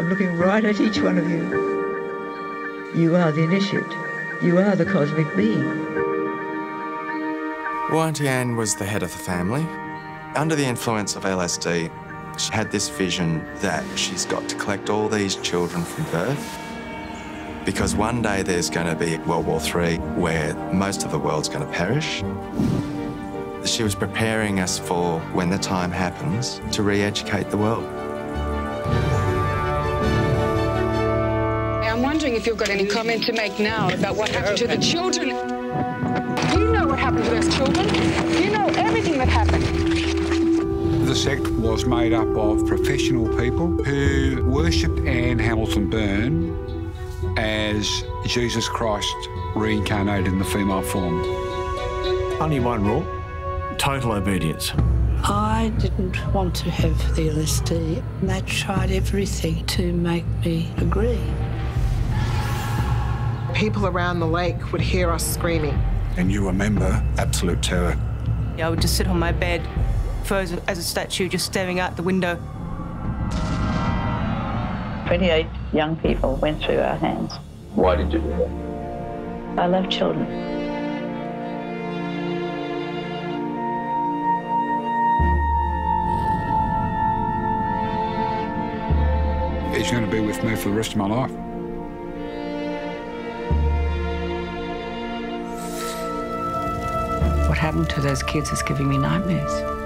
I'm looking right at each one of you. You are the initiate. You are the cosmic being. Auntie Anne was the head of the family. Under the influence of LSD, she had this vision that she's got to collect all these children from birth because one day there's going to be World War III where most of the world's going to perish. She was preparing us for when the time happens to re-educate the world. Wondering if you've got any comment to make now about what happened to the children. You know what happened to those children. You know everything that happened. The sect was made up of professional people who worshipped Anne Hamilton Byrne as Jesus Christ reincarnated in the female form. Only one rule total obedience. I didn't want to have the LSD. They tried everything to make me agree. People around the lake would hear us screaming. And you remember absolute terror. Yeah, I would just sit on my bed, frozen as a statue, just staring out the window. 28 young people went through our hands. Why did you do that? I love children. He's going to be with me for the rest of my life. Happened to those kids is giving me nightmares.